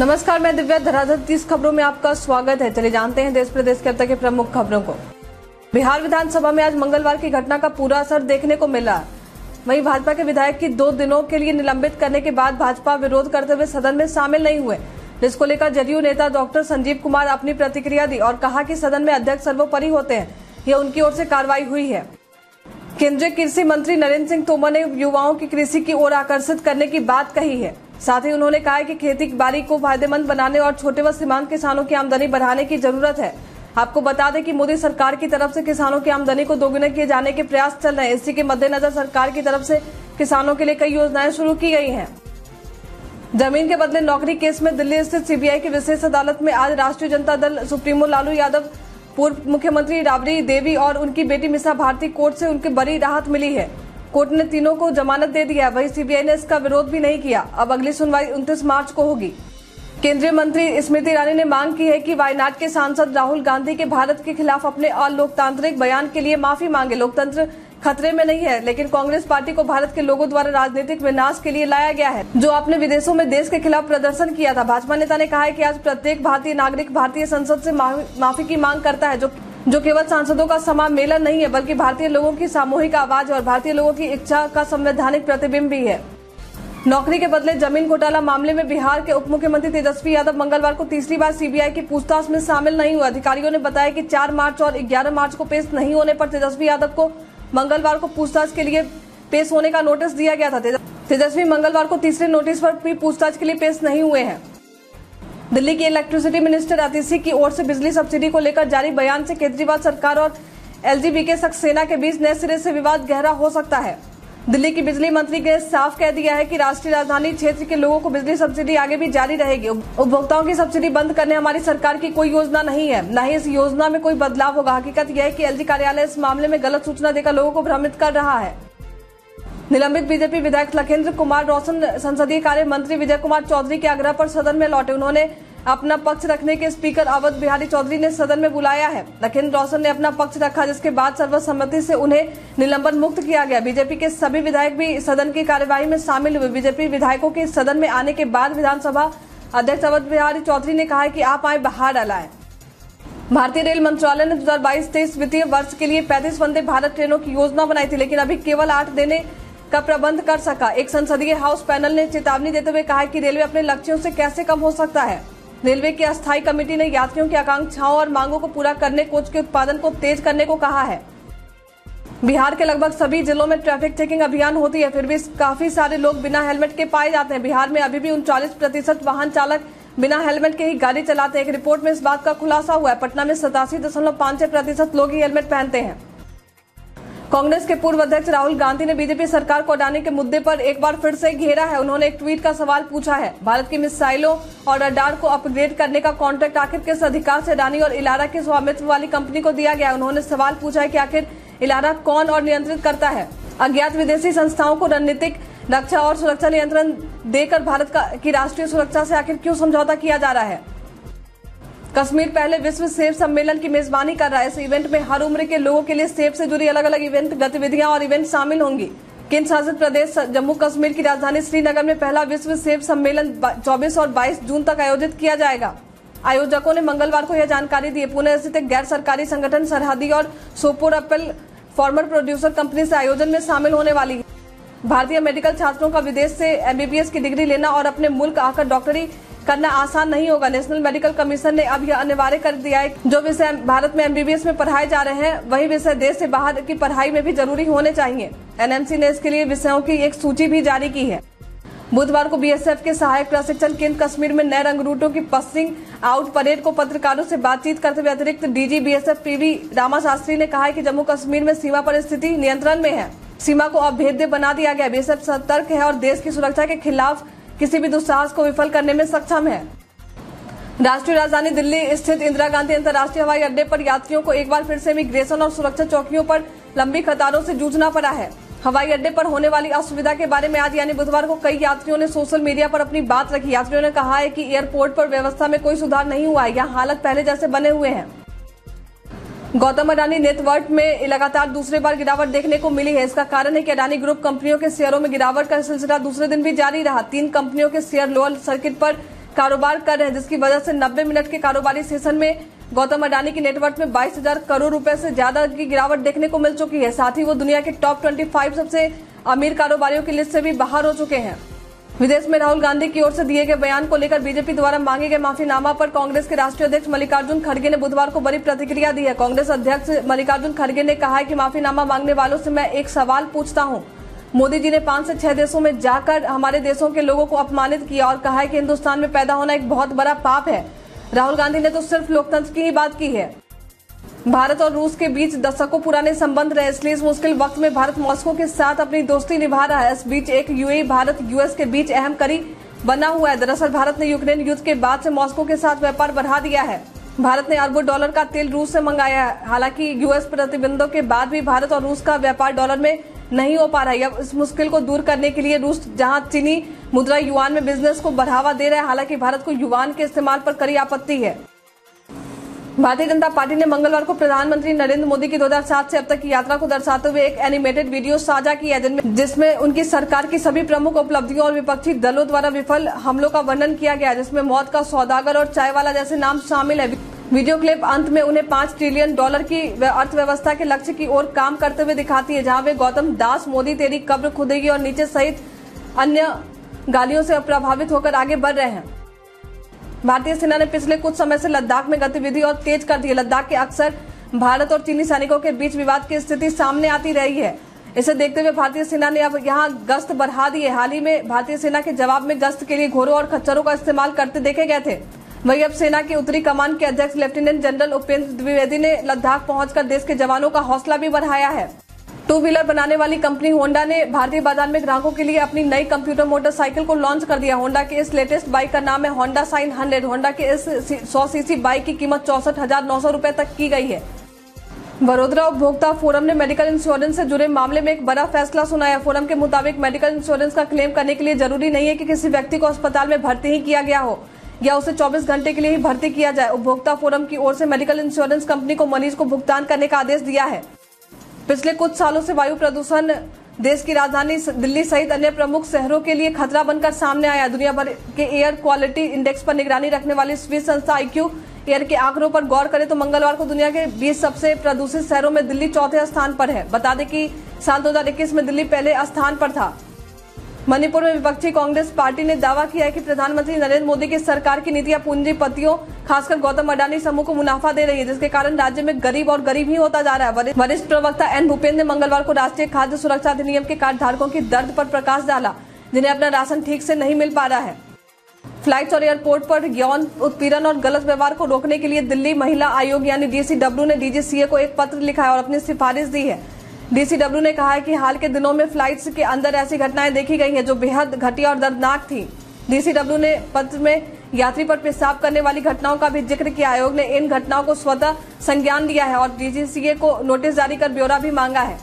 नमस्कार, मैं दिव्या धराधर। तीस खबरों में आपका स्वागत है। चले जानते हैं देश प्रदेश के अब तक के प्रमुख खबरों को। बिहार विधानसभा में आज मंगलवार की घटना का पूरा असर देखने को मिला। वहीं भाजपा के विधायक की दो दिनों के लिए निलंबित करने के बाद भाजपा विरोध करते हुए सदन में शामिल नहीं हुए, जिसको लेकर जदयू नेता डॉक्टर संजीव कुमार अपनी प्रतिक्रिया दी और कहा कि सदन में अध्यक्ष सर्वोपरि होते हैं। यह उनकी ओर से कार्रवाई हुई है। केंद्रीय कृषि मंत्री नरेंद्र सिंह तोमर ने युवाओं की कृषि की ओर आकर्षित करने की बात कही है। साथ ही उन्होंने कहा कि खेती बाड़ी को फ़ायदेमंद बनाने और छोटे व सीमांत किसानों की आमदनी बढ़ाने की ज़रूरत है। आपको बता दें कि मोदी सरकार की तरफ़ से किसानों की आमदनी को दोगुना किए जाने के प्रयास चल रहे हैं। इसी के मद्देनजर सरकार की तरफ़ से किसानों के लिए कई योजनाएँ शुरू की गई हैं। ज़मीन के बदले नौकरी केस में दिल्ली स्थित सीबीआई की विशेष अदालत में आज राष्ट्रीय जनता दल सुप्रीमो लालू यादव, पूर्व मुख्यमंत्री राबड़ी देवी और उनकी बेटी मिसा भारती कोर्ट से उनकी बड़ी राहत मिली है। कोर्ट ने तीनों को जमानत दे दिया वहीं सीबीआई ने इसका विरोध भी नहीं किया। अब अगली सुनवाई 29 मार्च को होगी। केंद्रीय मंत्री स्मृति ईरानी ने मांग की है कि वायनाड के सांसद राहुल गांधी के भारत के खिलाफ अपने अलोकतांत्रिक बयान के लिए माफ़ी मांगे। लोकतंत्र खतरे में नहीं है, लेकिन कांग्रेस पार्टी को भारत के लोगों द्वारा राजनीतिक विनाश के लिए लाया गया है, जो आपने विदेशों में देश के खिलाफ प्रदर्शन किया था। भाजपा नेता ने कहा है कि आज प्रत्येक भारतीय नागरिक भारतीय संसद से माफ़ी की मांग करता है, जो जो केवल सांसदों का समामेलन नहीं है, बल्कि भारतीय लोगों की सामूहिक आवाज़ और भारतीय लोगों की इच्छा का संवैधानिक प्रतिबिंब भी है। नौकरी के बदले ज़मीन घोटाला मामले में बिहार के उप मुख्यमंत्री तेजस्वी यादव मंगलवार को तीसरी बार सीबीआई की पूछताछ में शामिल नहीं हुए। अधिकारियों ने बताया कि 4 मार्च और 11 मार्च को पेश नहीं होने पर तेजस्वी यादव को मंगलवार को पूछताछ के लिए पेश होने का नोटिस दिया गया था। तेजस्वी मंगलवार को तीसरे नोटिस पर भी पूछताछ के लिए पेश नहीं हुए हैं। दिल्ली की इलेक्ट्रिसिटी मिनिस्टर आतिशी की ओर से बिजली सब्सिडी को लेकर जारी बयान से केजरीवाल सरकार और एलजीबी के सेना के बीच नए सिरे से विवाद गहरा हो सकता है। दिल्ली की बिजली मंत्री ने साफ़ कह दिया है कि राष्ट्रीय राजधानी क्षेत्र के लोगों को बिजली सब्सिडी आगे भी जारी रहेगी। उपभोक्ताओं की सब्सिडी बंद करने हमारी सरकार की कोई योजना नहीं है। न ही इस योजना में कोई बदलाव होगा। हकीकत यह है कि एलजी कार्यालय इस मामले में गलत सूचना देकर लोगों को भ्रमित कर रहा है। निलंबित बीजेपी विधायक लखेंद्र कुमार रोशन, संसदीय कार्य मंत्री विजय कुमार चौधरी के आग्रह पर सदन में लौटे। उन्होंने अपना पक्ष रखने के स्पीकर अवध बिहारी चौधरी ने सदन में बुलाया है। लखेंद्र रोशन ने अपना पक्ष रखा, जिसके बाद सर्वसम्मति से उन्हें निलंबन मुक्त किया गया। बीजेपी के सभी विधायक भी सदन की कार्यवाही में शामिल हुए। बीजेपी विधायकों के सदन में आने के बाद विधानसभा अध्यक्ष अवध बिहारी चौधरी ने कहा कि आप आए, बाहर डालाए। भारतीय रेल मंत्रालय ने 2022-23 वित्तीय वर्ष के लिए 35 वंदे भारत ट्रेनों की योजना बनाई थी, लेकिन अभी केवल आठ देने का प्रबंध कर सका। एक संसदीय हाउस पैनल ने चेतावनी देते हुए कहा कि रेलवे अपने लक्ष्यों से कैसे कम हो सकता है। रेलवे की अस्थायी कमेटी ने यात्रियों की आकांक्षाओं और मांगों को पूरा करने, कोच के उत्पादन को तेज करने को कहा है। बिहार के लगभग सभी जिलों में ट्रैफ़िक चेकिंग अभियान होती है, फिर भी काफ़ी सारे लोग बिना हेलमेट के पाए जाते हैं। बिहार में अभी भी उनचालीस प्रतिशत वाहन चालक बिना हेलमेट के ही गाड़ी चलाते हैं। एक रिपोर्ट में इस बात का खुलासा हुआ है। पटना में सतासी दशमलव पाँच प्रतिशत लोग ही हेलमेट पहनते हैं। कांग्रेस के पूर्व अध्यक्ष राहुल गांधी ने बीजेपी सरकार को हटाने के मुद्दे पर एक बार फिर से घेरा है। उन्होंने एक ट्वीट का सवाल पूछा है। भारत की मिसाइलों और रडार को अपग्रेड करने का कॉन्ट्रैक्ट आखिर किस अधिकार से अडानी और इलारा के स्वामित्व वाली कंपनी को दिया गया? उन्होंने सवाल पूछा है की आखिर इलारा कौन और नियंत्रित करता है? अज्ञात विदेशी संस्थाओं को रणनीतिक रक्षा और सुरक्षा नियंत्रण देकर भारत की राष्ट्रीय सुरक्षा से आखिर क्यों समझौता किया जा रहा है? कश्मीर पहले विश्व सेब सम्मेलन की मेजबानी कर रहा है। इस इवेंट में हर उम्र के लोगों के लिए सेब से जुड़ी अलग अलग इवेंट गतिविधियाँ और इवेंट शामिल होंगी। केंद्र शासित प्रदेश, जम्मू कश्मीर की राजधानी श्रीनगर में पहला विश्व सेब सम्मेलन 24 और 22 जून तक आयोजित किया जाएगा। आयोजकों ने मंगलवार को यह जानकारी दी। पुणे स्थित एक गैर सरकारी संगठन सरहदी और Sopore apple farmer producer company से आयोजन में शामिल होने वाली। भारतीय मेडिकल छात्रों का विदेश से एमबीबीएस की डिग्री लेना और अपने मुल्क आकर डॉक्टरी करना आसान नहीं होगा। नेशनल मेडिकल कमीशन ने अब यह अनिवार्य कर दिया है। जो विषय भारत में एमबीबीएस में पढ़ाए जा रहे हैं, वही विषय देश से बाहर की पढ़ाई में भी ज़रूरी होने चाहिए। एनएमसी ने इसके लिए विषयों की एक सूची भी जारी की है। बुधवार को बीएसएफ के सहायक प्रशिक्षण केंद्र कश्मीर में नए रंग रूटों की पसिंग आउट परेड को पत्रकारों से बातचीत करते हुए अतिरिक्त DG BSF PV Rama Shastri ने कहा कि जम्मू कश्मीर में सीमा पर स्थिति नियंत्रण में है। सीमा को अभेद्य बना दिया गया बीएसएफ सतर्क है और देश की सुरक्षा के खिलाफ किसी भी दुस्साहस को विफल करने में सक्षम है। राष्ट्रीय राजधानी दिल्ली स्थित इंदिरा गांधी अंतर्राष्ट्रीय हवाई अड्डे पर यात्रियों को एक बार फिर से इमिग्रेशन और सुरक्षा चौकियों पर लंबी कतारों से जूझना पड़ा है। हवाई अड्डे पर होने वाली असुविधा के बारे में आज यानी बुधवार को कई यात्रियों ने सोशल मीडिया पर अपनी बात रखी। यात्रियों ने कहा है कि एयरपोर्ट पर व्यवस्था में कोई सुधार नहीं हुआ है। यहाँ हालत पहले जैसे बने हुए हैं। गौतम अडानी नेटवर्क में लगातार दूसरे बार गिरावट देखने को मिली है। इसका कारण है कि अडानी ग्रुप कंपनियों के शेयरों में गिरावट का सिलसिला दूसरे दिन भी जारी रहा। तीन कंपनियों के शेयर लोअर सर्किट पर कारोबार कर रहे हैं, जिसकी वजह से 90 मिनट के कारोबारी सेशन में गौतम अडानी की नेटवर्क में बाईस हज़ार करोड़ रुपए से ज़्यादा की गिरावट देखने को मिल चुकी है। साथ ही वो दुनिया के टॉप 25 सबसे अमीर कारोबारियों की लिस्ट से भी बाहर हो चुके हैं। विदेश में राहुल गांधी की ओर से दिए गए बयान को लेकर बीजेपी द्वारा मांगे गए माफीनामा पर कांग्रेस के राष्ट्रीय अध्यक्ष मल्लिकार्जुन खड़गे ने बुधवार को बड़ी प्रतिक्रिया दी है। कांग्रेस अध्यक्ष मल्लिकार्जुन खड़गे ने कहा है कि माफीनामा मांगने वालों से मैं एक सवाल पूछता हूँ। मोदी जी ने पाँच से छह देशों में जाकर हमारे देशों के लोगों को अपमानित किया और कहा है कि हिंदुस्तान में पैदा होना एक बहुत बड़ा पाप है। राहुल गांधी ने तो सिर्फ़ लोकतंत्र की ही बात की है। भारत और रूस के बीच दशकों पुराने संबंध रहे, इसलिए इस मुश्किल वक्त में भारत मॉस्को के साथ अपनी दोस्ती निभा रहा है। इस बीच एक यूएई भारत, यूएस के बीच अहम कड़ी बना हुआ है। दरअसल भारत ने यूक्रेन युद्ध के बाद से मॉस्को के साथ व्यापार बढ़ा दिया है। भारत ने अरबों डॉलर का तेल रूस से मंगाया है। हालाँकि यूएस प्रतिबंधों के बाद भी भारत और रूस का व्यापार डॉलर में नहीं हो पा रहा है। अब इस मुश्किल को दूर करने के लिए रूस, जहाँ चीनी मुद्रा युवान में बिज़नेस को बढ़ावा दे रहा है, हालाँकि भारत को युवान के इस्तेमाल पर कड़ी आपत्ति है। भारतीय जनता पार्टी ने मंगलवार को प्रधानमंत्री नरेंद्र मोदी की 2007 से अब तक की यात्रा को दर्शाते हुए एक एनिमेटेड वीडियो साझा किया जिनमें जिसमें उनकी सरकार की सभी प्रमुख उपलब्धियों और विपक्षी दलों द्वारा विफल हमलों का वर्णन किया गया जिसमें मौत का सौदागर और चाय वाला जैसे नाम शामिल है। वीडियो क्लिप अंत में उन्हें पाँच ट्रिलियन डॉलर की अर्थव्यवस्था के लक्ष्य की ओर काम करते हुए दिखाती है, जहाँ वे गौतम दास, मोदी तेरी कब्र खुदेगी और नीचे सहित अन्य गालियों से प्रभावित होकर आगे बढ़ रहे हैं। भारतीय सेना ने पिछले कुछ समय से लद्दाख में गतिविधि और तेज कर दी है। लद्दाख के अक्सर भारत और चीनी सैनिकों के बीच विवाद की स्थिति सामने आती रही है। इसे देखते हुए भारतीय सेना ने अब यहाँ गश्त बढ़ा दी है। हाल ही में भारतीय सेना के जवाब में गश्त के लिए घोड़ों और खच्चरों का इस्तेमाल करते देखे गए थे। वही अब सेना की उत्तरी कमान के अध्यक्ष लेफ्टिनेंट जनरल उपेंद्र द्विवेदी ने लद्दाख पहुंचकर देश के जवानों का हौसला भी बढ़ाया है। टू व्हीलर बनाने वाली कंपनी होंडा ने भारतीय बाज़ार में ग्राहकों के लिए अपनी नई कंप्यूटर मोटरसाइकिल को लॉन्च कर दिया। होंडा के इस लेटेस्ट बाइक का नाम है होंडा साइन हंड्रेड। होंडा के इस सौ सीसी बाइक की कीमत चौसठ हज़ार नौ सौ रूपए तक की गई है। वडोदरा उपभोक्ता फोरम ने मेडिकल इंश्योरेंस से जुड़े मामले में एक बड़ा फैसला सुनाया। फोरम के मुताबिक मेडिकल इंश्योरेंस का क्लेम करने के लिए ज़रूरी नहीं है कि किसी व्यक्ति को अस्पताल में भर्ती ही किया गया हो, या उसे 24 घंटे के लिए ही भर्ती किया जाए। उपभोक्ता फोरम की ओर से मेडिकल इंश्योरेंस कंपनी को मरीज़ को भुगतान करने का आदेश दिया है। पिछले कुछ सालों से वायु प्रदूषण देश की राजधानी दिल्ली सहित अन्य प्रमुख शहरों के लिए खतरा बनकर सामने आया। दुनिया भर के एयर क्वालिटी इंडेक्स पर निगरानी रखने वाली स्विस संस्था आईक्यू एयर के आंकड़ों पर गौर करें तो मंगलवार को दुनिया के 20 सबसे प्रदूषित शहरों में दिल्ली चौथे स्थान पर है। बता दें कि साल 2021 में दिल्ली पहले स्थान पर था। मणिपुर में विपक्षी कांग्रेस पार्टी ने दावा किया है कि प्रधानमंत्री नरेंद्र मोदी की सरकार की नीतियाँ पूंजीपतियों, खासकर गौतम अडानी समूह को मुनाफा दे रही है, जिसके कारण राज्य में गरीब और गरीब ही होता जा रहा है। वरिष्ठ प्रवक्ता एन भूपेन्द्र ने मंगलवार को राष्ट्रीय खाद्य सुरक्षा अधिनियम के कार्ड धारकों की दर्द पर प्रकाश डाला, जिन्हें अपना राशन ठीक से नहीं मिल पा रहा है। फ़्लाइट और एयरपोर्ट पर यौन उत्पीड़न और गलत व्यवहार को रोकने के लिए दिल्ली महिला आयोग यानी डीसीडब्ल्यू ने डीजीसीए को एक पत्र लिखा है और अपनी सिफारिश दी है। डीसीडब्ल्यू ने कहा है कि हाल के दिनों में फ्लाइट्स के अंदर ऐसी घटनाएँ देखी गई हैं जो बेहद घटिया और दर्दनाक थी। डीसीडब्ल्यू ने पत्र में यात्री पर पेशाब करने वाली घटनाओं का भी ज़िक्र किया। आयोग ने इन घटनाओं को स्वतः संज्ञान लिया है और डीजीसीए को नोटिस जारी कर ब्यौरा भी मांगा है।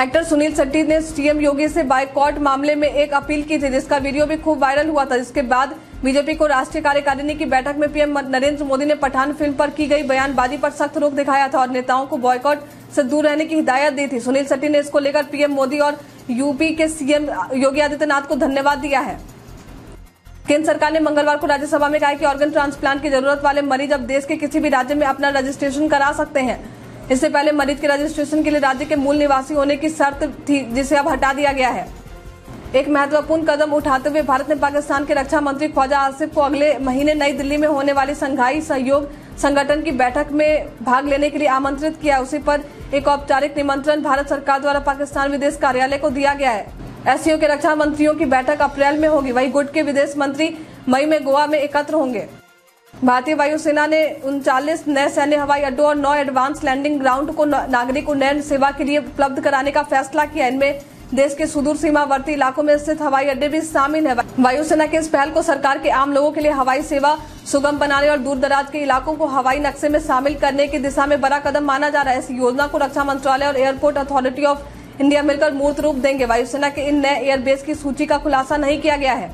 एक्टर सुनील शेट्टी ने सीएम योगी से बाइकॉट मामले में एक अपील की थी, जिसका वीडियो भी खूब वायरल हुआ था। जिसके बाद बीजेपी को राष्ट्रीय कार्यकारिणी की बैठक में पीएम नरेंद्र मोदी ने पठान फ़िल्म पर की गई बयानबाजी पर सख्त रोक दिखाया था और नेताओं को बॉयकॉट से दूर रहने की हिदायत दी थी। सुनील शेट्टी ने इसको लेकर पीएम मोदी और यूपी के सीएम योगी आदित्यनाथ को धन्यवाद दिया है। केंद्र सरकार ने मंगलवार को राज्यसभा में कहा कि ऑर्गन ट्रांसप्लांट की ज़रूरत वाले मरीज़ अब देश के किसी भी राज्य में अपना रजिस्ट्रेशन करा सकते हैं। इससे पहले मरीज़ के रजिस्ट्रेशन के लिए राज्य के मूल निवासी होने की शर्त थी, जिसे अब हटा दिया गया है। एक महत्वपूर्ण कदम उठाते हुए भारत ने पाकिस्तान के रक्षा मंत्री ख्वाजा आसिफ को अगले महीने नई दिल्ली में होने वाली संघाई सहयोग संगठन की बैठक में भाग लेने के लिए आमंत्रित किया। उसी पर एक औपचारिक निमंत्रण भारत सरकार द्वारा पाकिस्तान विदेश कार्यालय को दिया गया है। एससीओ के रक्षा मंत्रियों की बैठक अप्रैल में होगी। वही गुट के विदेश मंत्री मई में गोवा में एकत्र होंगे। भारतीय वायुसेना ने उनचालीस नए सैन्य हवाई अड्डों और नौ एडवांस लैंडिंग ग्राउंड को नागरिक उन्नयन सेवा के लिए उपलब्ध कराने का फैसला किया। इनमें देश के सुदूर सीमावर्ती इलाकों में स्थित हवाई अड्डे भी शामिल है। वायुसेना के इस पहल को सरकार के आम लोगों के लिए हवाई सेवा सुगम बनाने और दूर दराज के इलाकों को हवाई नक्शे में शामिल करने की दिशा में बड़ा कदम माना जा रहा है। इस योजना को रक्षा मंत्रालय और एयरपोर्ट अथॉरिटी ऑफ़ इंडिया मिलकर मूर्त रूप देंगे। वायुसेना के इन नए एयरबेस की सूची का खुलासा नहीं किया गया है।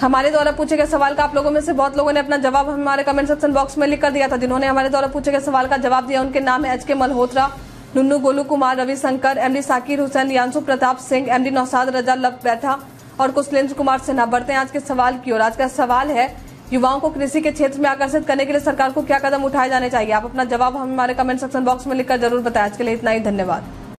हमारे द्वारा पूछे गए सवाल का आप लोगों में से बहुत लोगों ने अपना जवाब हमारे कमेंट सेक्शन बॉक्स में लिख कर दिया था, जिन्होंने हमारे द्वारा पूछे गए सवाल का जवाब दिया। उनके नाम है H K Malhotra Nunnu Golu Kumar Ravishankar, MD Sakir Hussain, Yansu Pratap Singh, MD Nausad Raza Lab Baitha और कुशलेंद्र कुमार सिन्हा। बढ़ते हैं आज के सवाल की ओर। आज का सवाल है, युवाओं को कृषि के क्षेत्र में आकर्षित करने के लिए सरकार को क्या कदम उठाए जाने चाहिए? आप अपना जवाब हमें हमारे कमेंट सेक्शन बॉक्स में लिखकर ज़रूर बताएँ। आज के लिए इतना ही, धन्यवाद।